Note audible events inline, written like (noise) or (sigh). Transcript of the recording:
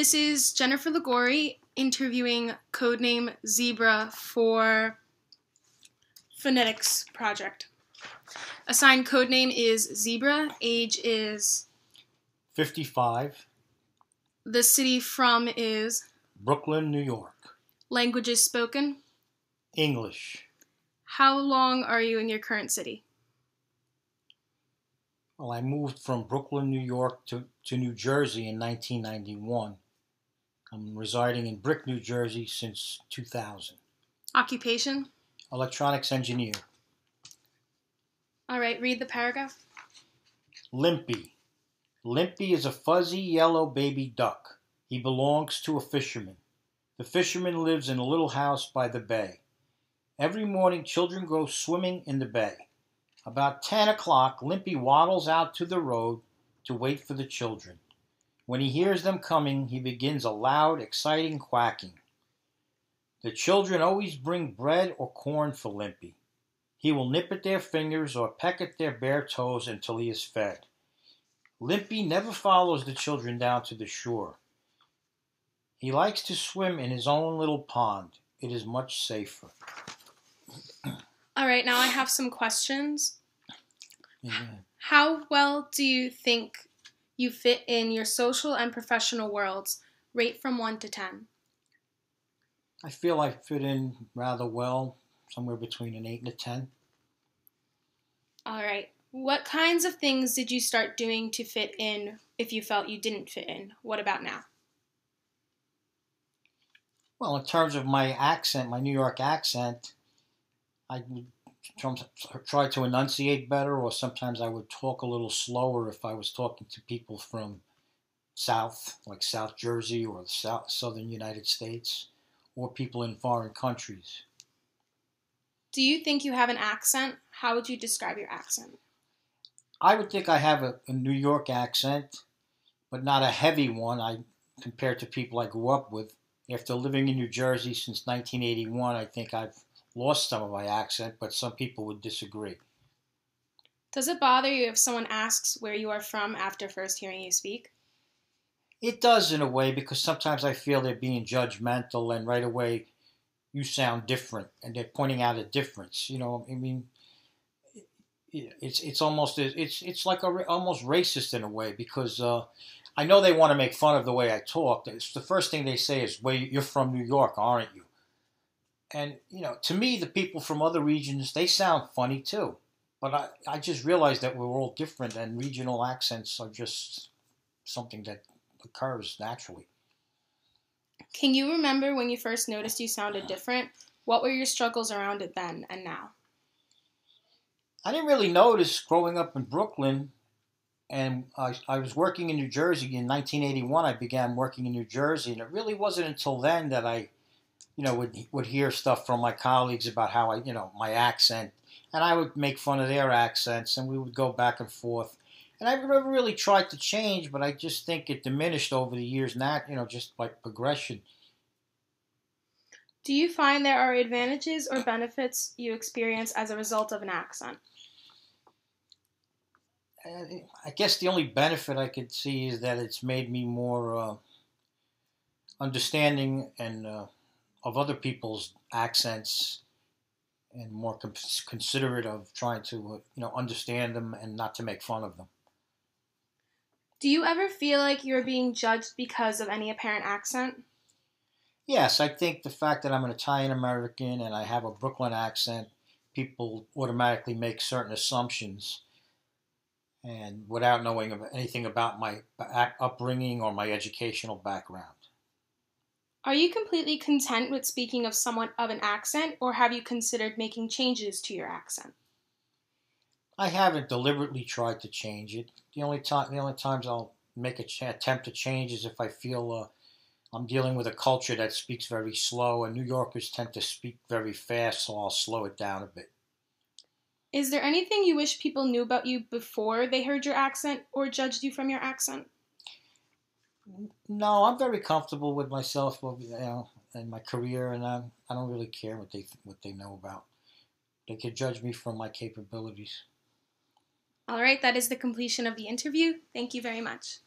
This is Jennifer Liguori interviewing codename Zebra for Phonetics Project. Assigned codename is Zebra. Age is 55, the city from is Brooklyn, New York. languages spoken. English. How long are you in your current city? Well, I moved from Brooklyn, New York to, to New Jersey in 1991. I'm residing in Brick, New Jersey since 2000. Occupation? Electronics engineer. All right, read the paragraph. Limpy. Limpy is a fuzzy yellow baby duck. He belongs to a fisherman. The fisherman lives in a little house by the bay. Every morning, children go swimming in the bay. About 10 o'clock, Limpy waddles out to the road to wait for the children. When he hears them coming, he begins a loud, exciting quacking. The children always bring bread or corn for Limpy. He will nip at their fingers or peck at their bare toes until he is fed. Limpy never follows the children down to the shore. He likes to swim in his own little pond. It is much safer. (clears throat) All right, now I have some questions. Yeah. How well do you think you fit in your social and professional worlds? Rate from 1 to 10. I feel I fit in rather well, somewhere between an 8 and a 10. All right. What kinds of things did you start doing to fit in if you felt you didn't fit in? What about now? Well, in terms of my accent, my New York accent, I would try to enunciate better, or sometimes I would talk a little slower if I was talking to people from South, like South Jersey or the South, Southern United States, or people in foreign countries. Do you think you have an accent? How would you describe your accent? I would think I have a, a New York accent, but not a heavy one. I compared to people I grew up with. After living in New Jersey since 1981, I think I've lost some of my accent, but some people would disagree. Does it bother you if someone asks where you are from after first hearing you speak? It does in a way because sometimes I feel they're being judgmental and right away you sound different and they're pointing out a difference. You know, I mean, it's it's almost it's it's like a almost racist in a way because uh, I know they want to make fun of the way I talk. It's the first thing they say is, "Well, you're from New York, aren't you?" And you know, to me, the people from other regions they sound funny too. But I, I just realized that we're all different, and regional accents are just something that occurs naturally. Can you remember when you first noticed you sounded different? What were your struggles around it then and now? I didn't really notice growing up in Brooklyn, and I, I was working in New Jersey in 1981. I began working in New Jersey, and it really wasn't until then that I, you know, would would hear stuff from my colleagues about how I, you know, my accent, and I would make fun of their accents, and we would go back and forth. And I've never really tried to change, but I just think it diminished over the years, not you know, just by progression. Do you find there are advantages or benefits you experience as a result of an accent? I guess the only benefit I could see is that it's made me more uh, understanding and uh, of other people's accents and more considerate of trying to uh, you know understand them and not to make fun of them. Do you ever feel like you're being judged because of any apparent accent? Yes, I think the fact that I'm an Italian American and I have a Brooklyn accent, people automatically make certain assumptions and without knowing anything about my upbringing or my educational background. Are you completely content with speaking of somewhat of an accent, or have you considered making changes to your accent? I haven't deliberately tried to change it. The only time, the only times I'll make a ch- attempt to change is if I feel uh, I'm dealing with a culture that speaks very slow, and New Yorkers tend to speak very fast, so I'll slow it down a bit. Is there anything you wish people knew about you before they heard your accent or judged you from your accent? No, I'm very comfortable with myself, you know, and my career, and I, I don't really care what they what they know about. They can judge me from my capabilities. All right, that is the completion of the interview. Thank you very much.